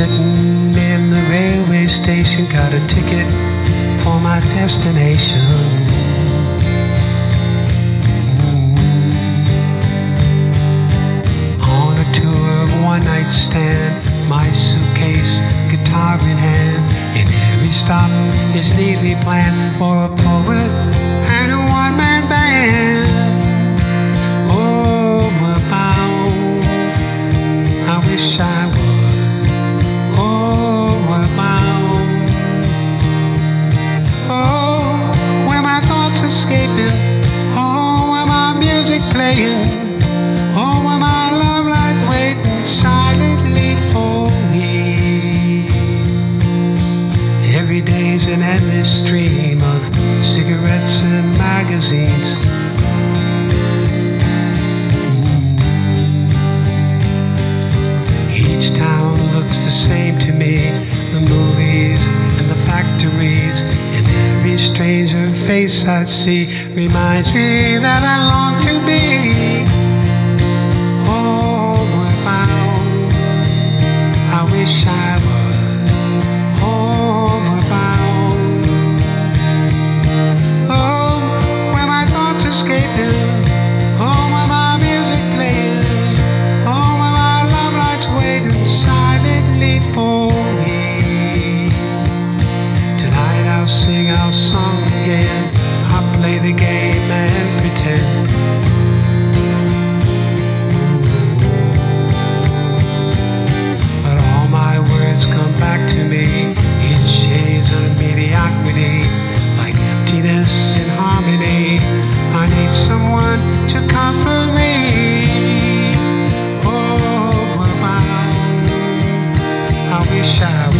sitting in the railway station, got a ticket for my destination. Mm. On a tour of one night stand, my suitcase, guitar in hand, and every stop is neatly planned for a poet and a one man band. Homeward bound, I wish I oh, where my music playing. Oh, where my love light waiting silently for me. Every day's an endless stream of cigarettes and magazines. Stranger face I see reminds me that I long to be homeward bound. I wish I was homeward bound. Oh, where my thoughts escaping. Oh, where my music playing. Oh, where my love lights waiting silently for me. Tonight I'll sing our song play the game and pretend. But all my words come back to me in shades of mediocrity, like emptiness in harmony. I need someone to comfort me. Oh, well, I wish I